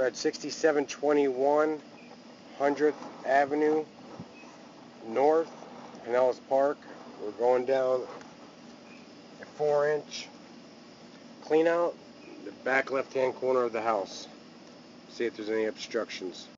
We're at 6721 100th Avenue North, Pinellas Park. We're going down a 4 inch clean out the back left hand corner of the house. See if there's any obstructions.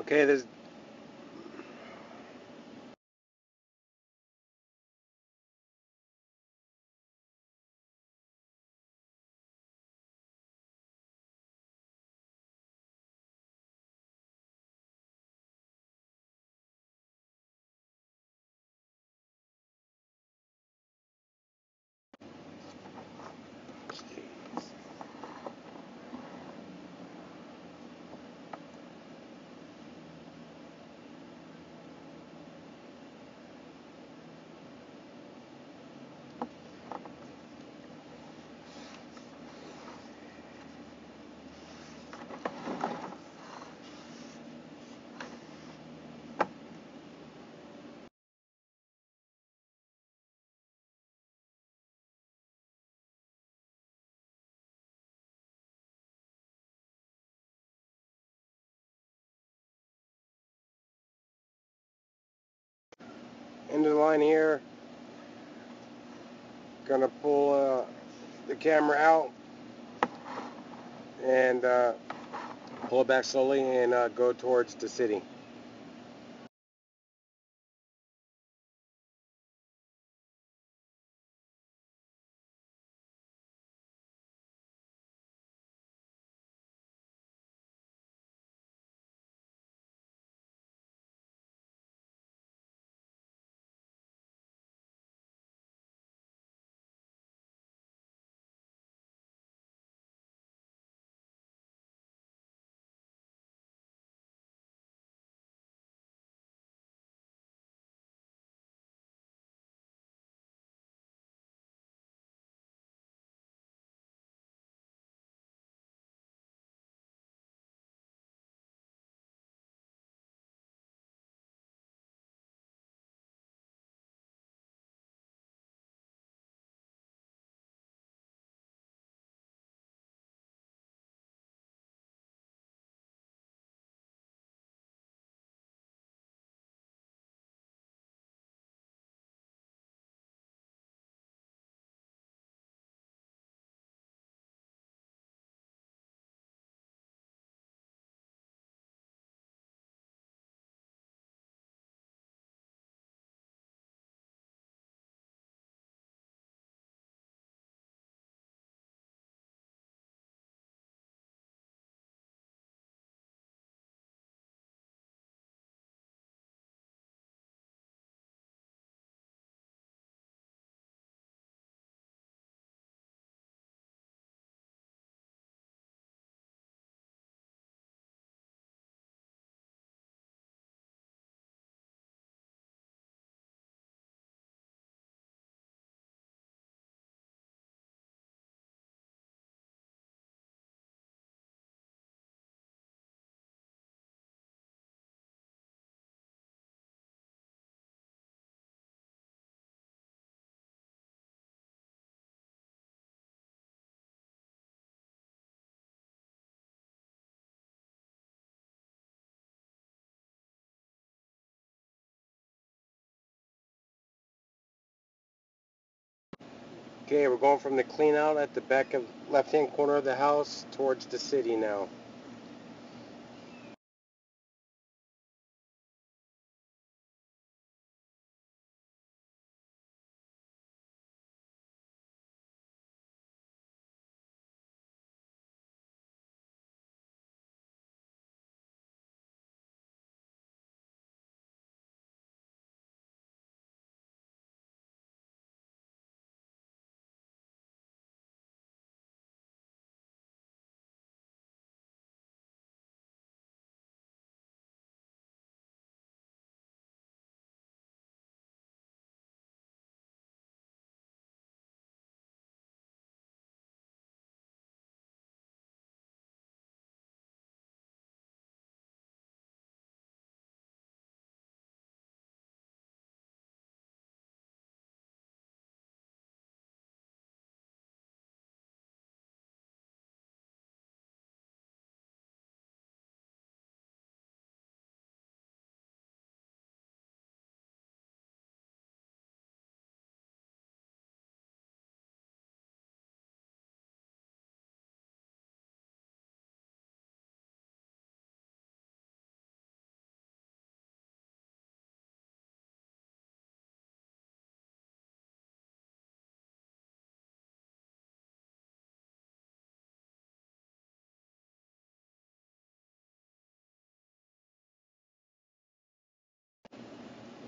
Okay, there's of the line here. Gonna pull uh, the camera out and uh, pull it back slowly and uh, go towards the city. Okay, we're going from the clean out at the back of left hand corner of the house towards the city now.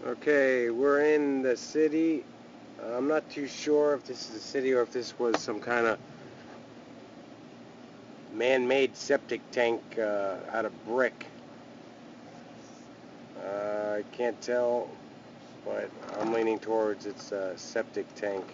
Okay, we're in the city. I'm not too sure if this is a city or if this was some kind of man-made septic tank uh, out of brick. Uh, I can't tell, but I'm leaning towards it's a septic tank.